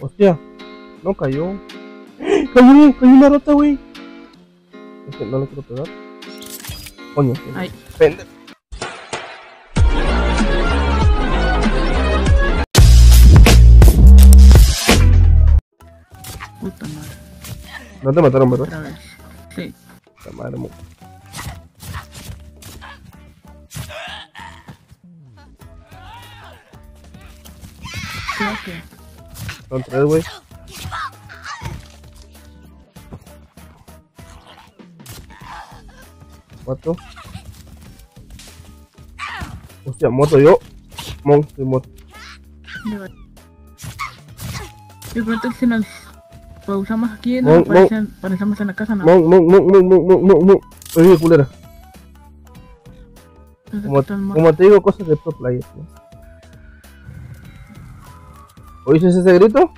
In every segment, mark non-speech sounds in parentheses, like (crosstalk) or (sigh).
Hostia, no cayó. Cayó, cayó una rata, güey. Es que no le quiero pegar. Coño, Ay. Pende- Puta madre. No te mataron, ¿verdad? Otra vez. Sí. La madre, mo- que. Son tres, güey. Cuatro. Hostia, moto yo. Mon, soy moto. de pronto si nos pausamos aquí, No, no, no. parecen- parecemos en la casa, ¿no? Mon, mon, mon, mon, mon, mon, mon. Oye, culera. Entonces, Como, ¿qué tal, mo- como te digo, cosas de pro player. ¿Oíste ese grito?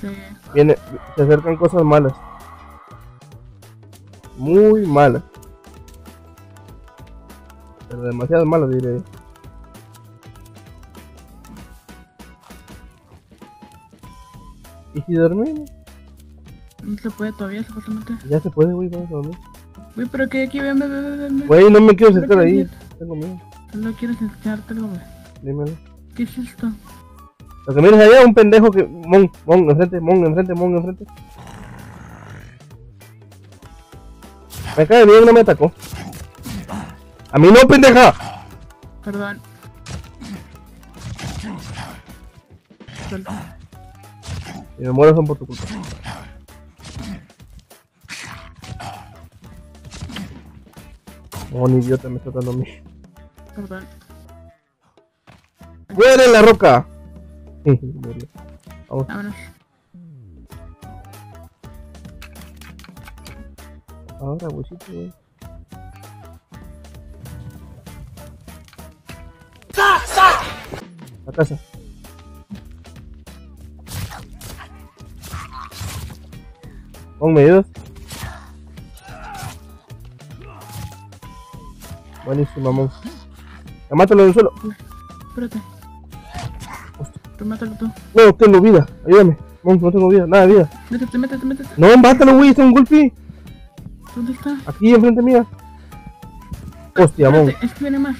Sí. Viene, se acercan cosas malas. Muy malas. Pero demasiado malas, diré yo. ¿Y si dormimos? No se puede todavía, supuestamente. Ya se puede, güey, vamos a dormir. Uy, pero que aquí, ven, ven, ven. Güey, no me quiero acercar ahí. Tengo miedo. Quieres enseñarte algo, güey. Dímelo. ¿Qué es esto? Lo que miras allá es un pendejo que. Mon, mon, enfrente, mon, enfrente, mon, enfrente. Me cae bien, no me atacó. A mí no, pendeja. Perdón. Perdón. Y me muero son por tu culpa. Oh, un idiota me está dando a mí. Perdón. ¡Muere la roca! Murió. Vamos, Vámonos. ahora, huesito, güey. La casa. Pon medidas. Buenísimo, mon. Ya mátalo del suelo. Tú. No tengo vida. Ayúdame. No tengo vida. Nada de vida. Métete, métete, métete. No, mátalo, güey. Está un golpe. ¿Dónde está? Aquí enfrente mía. Hostia, mon. Espérate, es que viene más.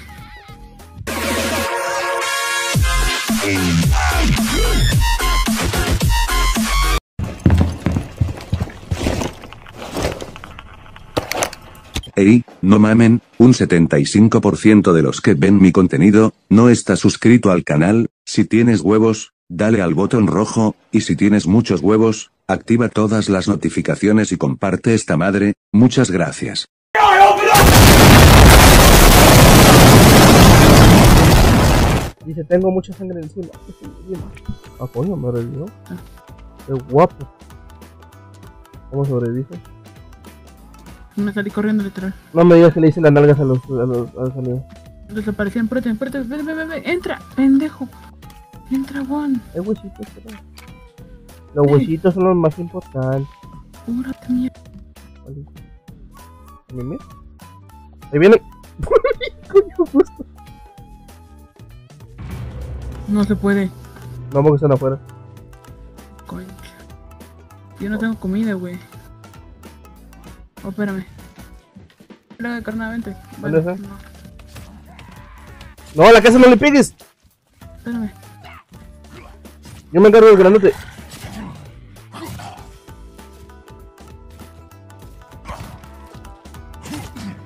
Ey, no mamen, un 75% de los que ven mi contenido, no está suscrito al canal, si tienes huevos, dale al botón rojo, y si tienes muchos huevos, activa todas las notificaciones y comparte esta madre, muchas gracias. Dice, tengo mucha sangre encima. Ah, coño, me revivió. Qué guapo. ¿Cómo sobrevive? Me salí corriendo literal. No me digas que le hice las nalgas a los, a los, a los amigos. Desaparecían, espérate, espérate, ven, ven, ven, ven, entra, pendejo. Entra, Juan. Hay huesitos, pero... Los huesitos son los más importantes. Cúrate, mierda. ¿vale? ¿Me mira? Ahí viene. (laughs) Coño. No se puede. No, porque están afuera. Concha. Yo no tengo comida, güey. Oh, espérame. Espérame, carnal, vente. ¿Dónde Bueno, está? no, No, a la casa no le pegues. espérame. Yo me encargo del grandote.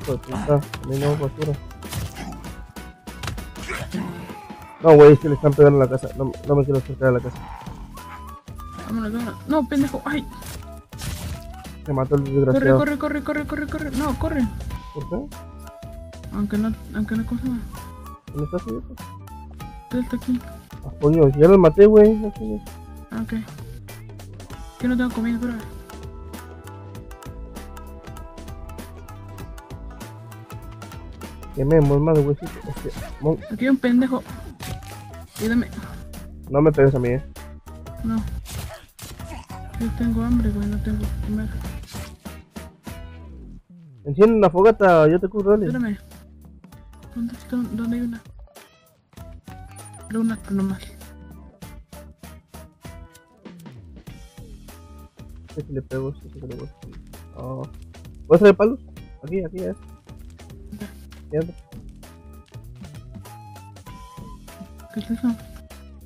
De a mí no basura. No, güey, es que le están pegando en la casa. No, no me quiero acercar a la casa. Vámonos, vámonos. No, pendejo. Ay, Se mató el corre, desgraciado. corre, corre, corre, corre, corre. No, corre. ¿Por qué? Aunque no, aunque no cosa. ¿Dónde estás, idiota? Él está aquí. Ah, coño, ya los maté, güey. Ah, ok. Yo no tengo comida, espérame. Quememos más de huesito. Hostia, mon- Aquí hay un pendejo. Cuídame. No me pegues a mí, eh. No. Yo tengo hambre, güey, no tengo que comer. Enciende una fogata, yo te cubro, dale. Espérame. ¿Dónde? ¿Dónde hay una? Era una, pero no más. que si le pego, sí que le voy a destruir. Ah. ¿Puedes traer palos? Aquí, aquí, ya. Ya, ¿Qué es eso?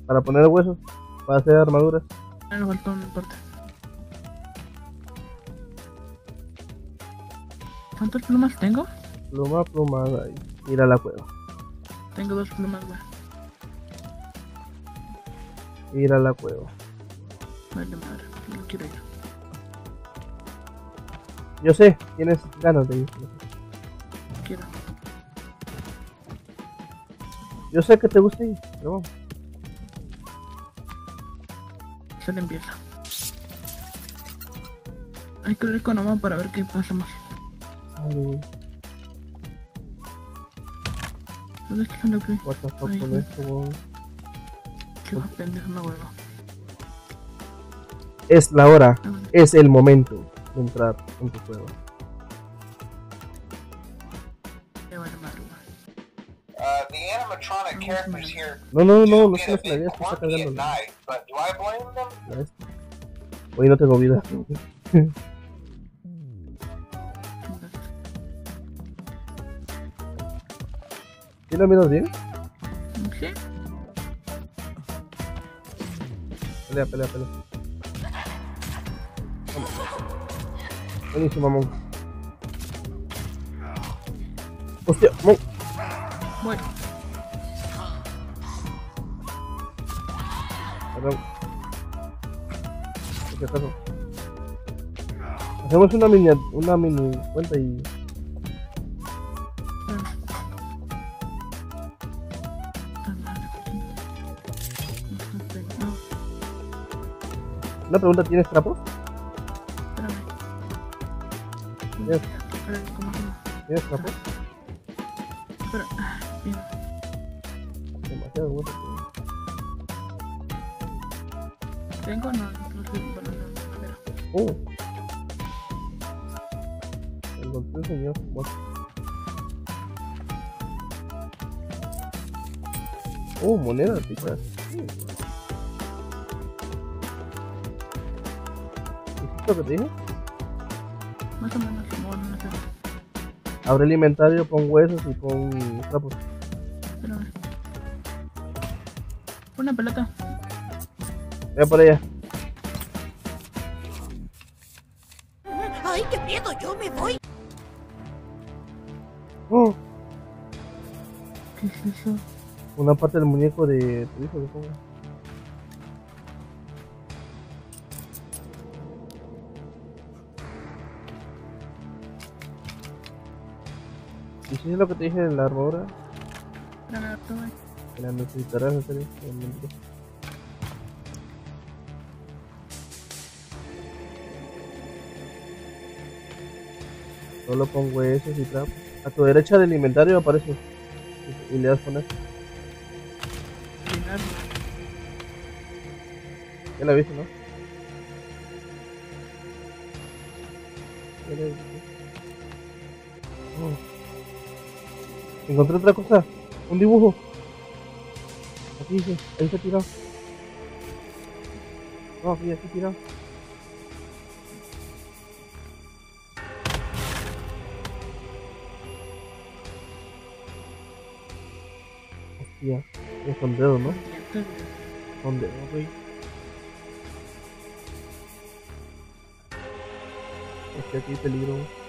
Para poner huesos, para hacer armaduras. Ah, me faltó una parte. ¿Cuántas plumas tengo? Pluma, pluma, ahí. Ir a la cueva. Tengo dos plumas, güey. Ir a la cueva. Vale, madre. No quiero ir. Yo sé, tienes ganas de ir. Quiero. Yo sé que te gusta ir, pero vamos. Se le empieza. Hay que ir con Oma para ver qué pasa más. Güey, ¿Dónde está lo que? what the fuck Ay, con güey. esto, güey. Qué va pendejo hueva. Es la hora, Ah, bueno. es el momento de entrar en tu juego. Uh, the animatronic characters here No, no, no, no get se a las bit ideas que está cargando. la no tengo vida. (laughs) ¿Sí la miras bien? ¿Sí? Pelea, pelea, pelea. Vamos. Buenísimo, Mon. Hostia, Mon. Bueno, Perdón. ¿Por qué acaso? Hacemos una mini, una mini cuenta y una pregunta, ¿tienes trapos? espérame. ¿Tienes trapos? Espera. Ah, bien. Demasiado bueno. ¿Tengo? No, no sé. No, no, espera. Oh. Encontré un señor. Oh, moneda, chicas. ¿Hiciste lo que te dije? Más o menos, no, no sé. Abre el inventario, pon huesos y pon trapos. Espérame. Una pelota. Ve por ella. ¡Ay, qué miedo! ¡Yo me voy! Oh, ¿Qué es eso? una parte del muñeco de tu hijo, supongo. ¿Y si es lo que te dije de la armadura? Espérame, toma. Que la necesitarás mentira. Solo pon huesos y trapos. A tu derecha del inventario aparece. Y, y le das poner. Final. Ya la viste, ¿no? Ya la viste. Oh. Encontré otra cosa. Un dibujo. Aquí dice. Ahí está tirado. No, aquí, aquí tirado. Hostia. Es con dedo, ¿no? Con dedo, güey. Hostia, aquí hay peligro.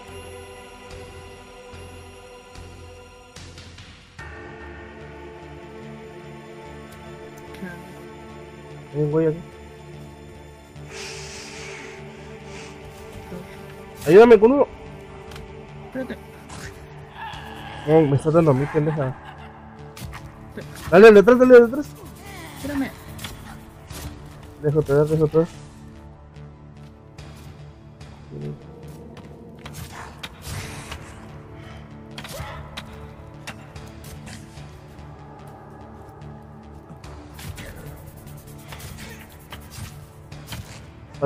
Hay un güey aquí. Ayúdame con uno. Espérate. No, me está dando a mí, pendeja. Dale, detrás, dale, detrás. Espérame. Déjate ver, déjate ver.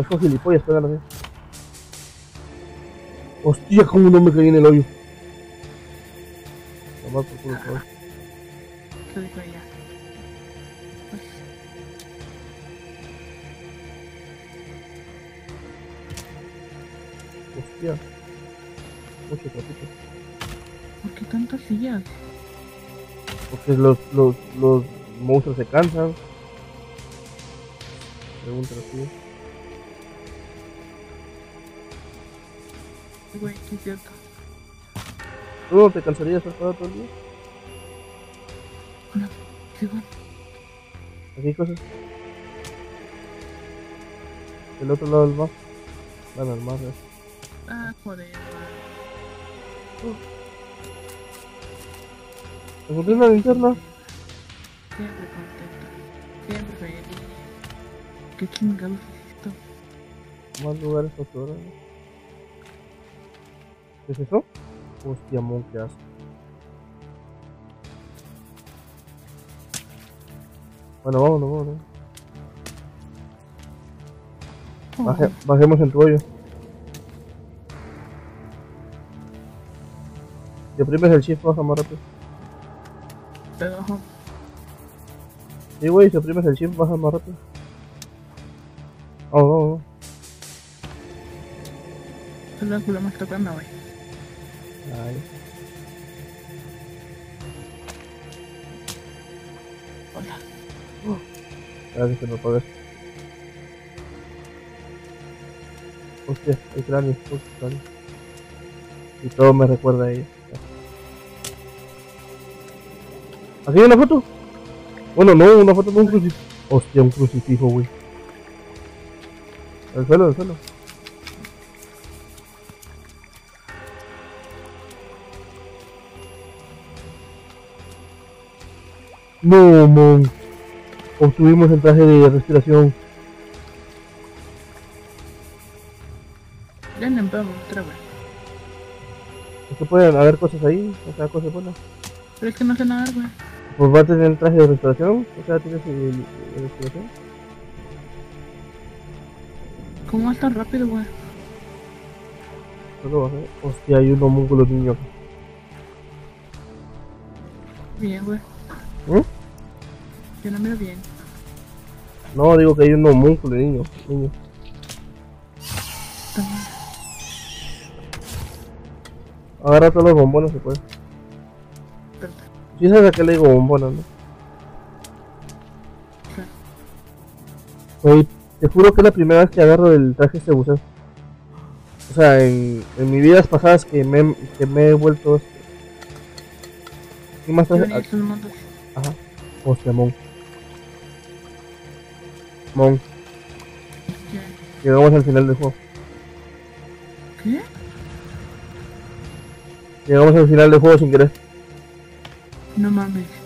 Con gilipollas, pégale. Hostia, cómo no me caí en el hoyo. Tomar por culo. Pues, Hostia. Mucho trapito. ¿Por qué tantas sillas? Porque los, los, los monstruos se cansan. Pregunta así. Güey, sí es cierto. ¿Tú te cansarías de todo el día? Hola, sí, güey. Aquí hay cosas. Del otro lado del mar. Bueno, el mar es. Ah, joder. Encontré una linterna. Siempre contenta. Siempre feliz. ¿Qué chingados es esto? Más lugares para. ¿Qué es eso? Hostia, mon, qué asco. Bueno, vámonos, vámonos. Baje- bajemos tu hoyo. Si oprimes el shift baja más rápido. Pero, ojo, Sí, güey, si oprimes el shift baja más rápido. Vamos, vamos, vamos. solo el culo más tocando, güey. Ay. Hola. Gracias que me pagas. Hostia, el cráneo, hostia, el cráneo. Y todo me recuerda a ella. ¿Aquí hay una foto? Bueno, no, una foto de un crucifijo. Hostia, un crucifijo, güey. Al suelo, al suelo. No, mon. Obtuvimos el traje de respiración. Ya no puedo mostrar, güey. Es que pueden haber cosas ahí, o sea, cosas buenas. Pero es que no sé nadar, güey. Pues va a tener el traje de respiración, o sea, tienes el, el respiración. ¿Cómo vas tan rápido, güey? Solo bajé. Hostia, hay un homúnculo niño. Bien, güey. ¿Mm? Yo no miro bien. No, digo que hay un homúnculo niño. niño. Agarra todos los bombones se puede. Sí sabes a qué le digo bombonas, ¿no? Oye, te juro que es la primera vez que agarro el traje este buceo. O sea, en, en mis vidas pasadas que me, que me he vuelto... este- ¿Qué más traje? Ajá. Hostia, Mon. Mon, ¿Qué? llegamos al final del juego. ¿Qué? Llegamos al final del juego sin querer. No mames.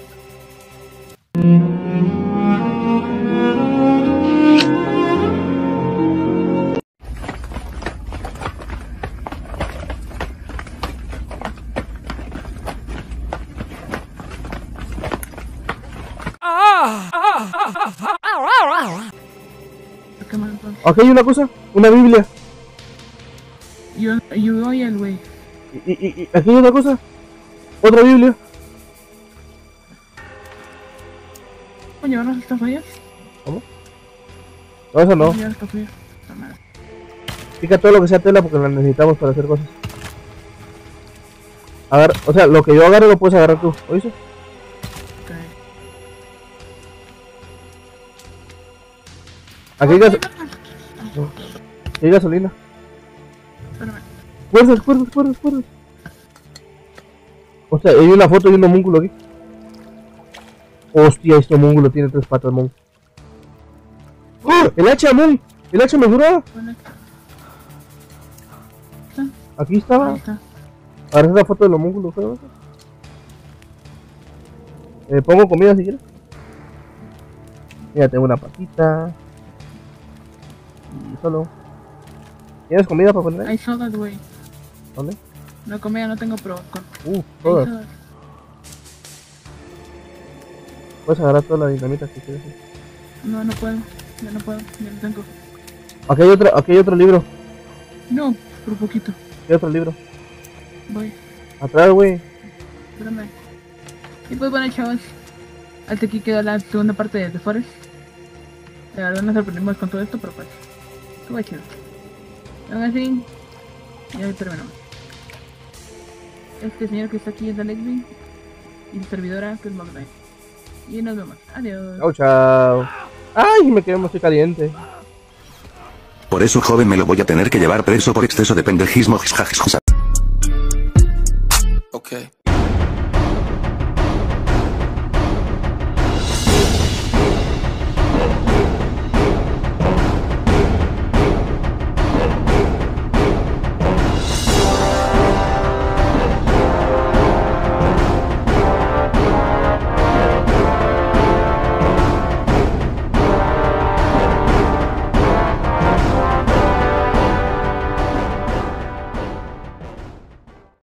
Hay una cosa, una Biblia. Yo, yo voy al güey. Y, y, y aquí hay otra cosa, otra Biblia. ¿Cómo llevarnos estas fallas? No, eso no. ¿Cómo. Pica todo lo que sea tela porque la necesitamos para hacer cosas. Agar o sea, lo que yo agarre lo puedes agarrar tú, ¿oíste? Aquí hay, gas hay gasolina. Espérame. Fuerzas, fuerzas, fuerzas. O sea, hay una foto de un homúnculo aquí. Hostia, este homúnculo tiene tres patas, mon. ¡Oh! ¡El hacha, mon! ¡El hacha mejorada! Aquí estaba. Ahora es la foto del homúnculo, creo. Eh, pongo comida si quieres. Mira, tengo una patita. Y solo. ¿Tienes comida para poner? Hay sodas, güey. ¿Dónde? No comida no tengo, pero con... Uh, todas. sodas. Puedes agarrar toda la dinamita que quieres. No, no puedo. Ya no puedo. Ya no tengo. Aquí hay otro, aquí hay otro libro. No, por poquito. Aquí hay otro libro. Voy. Atrás, güey. Espérame. Y pues bueno, chavos. Hasta aquí quedó la segunda parte de The Forest. La verdad nos sorprendimos con todo esto, pero pues. Estuvo chido. Aún así, Y ahí terminamos. Este señor que está aquí es Alexby. Y su servidora que es Magdalene. Y nos vemos. Adiós. Chao, chao. Ay, me quedé muy caliente. Por eso joven me lo voy a tener que llevar preso por exceso de pendejismo. Okay.